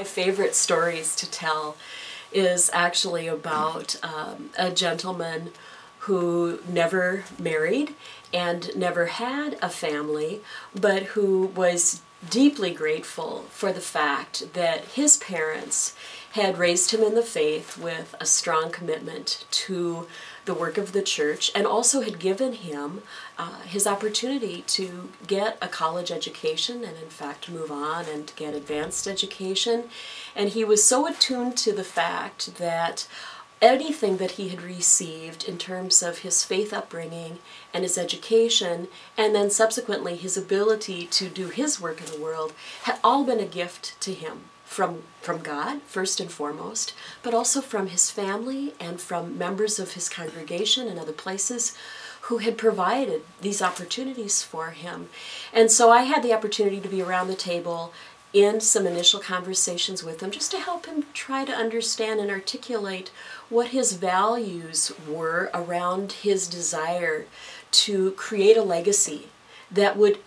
my favorite stories to tell is actually about um, a gentleman who never married and never had a family, but who was deeply grateful for the fact that his parents had raised him in the faith with a strong commitment to the work of the church and also had given him uh, his opportunity to get a college education and, in fact, move on and get advanced education. And he was so attuned to the fact that anything that he had received in terms of his faith upbringing and his education, and then subsequently his ability to do his work in the world, had all been a gift to him from, from God, first and foremost, but also from his family and from members of his congregation and other places who had provided these opportunities for him. And so I had the opportunity to be around the table in some initial conversations with him just to help him try to understand and articulate what his values were around his desire to create a legacy that would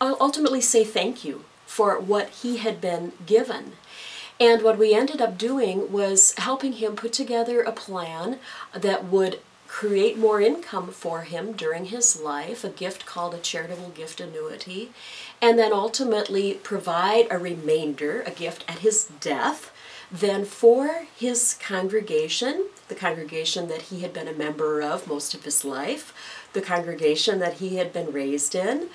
ultimately say thank you for what he had been given. And what we ended up doing was helping him put together a plan that would create more income for him during his life, a gift called a charitable gift annuity, and then ultimately provide a remainder, a gift at his death, then for his congregation, the congregation that he had been a member of most of his life, the congregation that he had been raised in,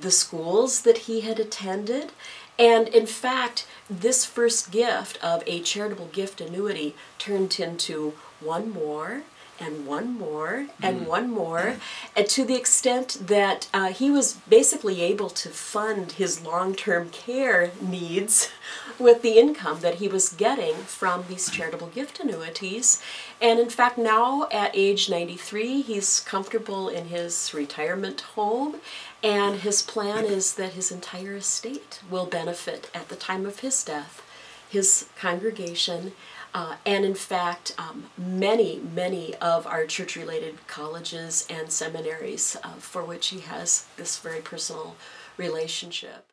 the schools that he had attended, and in fact, this first gift of a charitable gift annuity turned into one more and one more and mm. one more, and to the extent that uh, he was basically able to fund his long term care needs with the income that he was getting from these charitable gift annuities. And in fact, now at age 93, he's comfortable in his retirement home, and his plan is that his entire estate will benefit at the time of his death, his congregation. Uh, and in fact, um, many, many of our church related colleges and seminaries uh, for which he has this very personal relationship.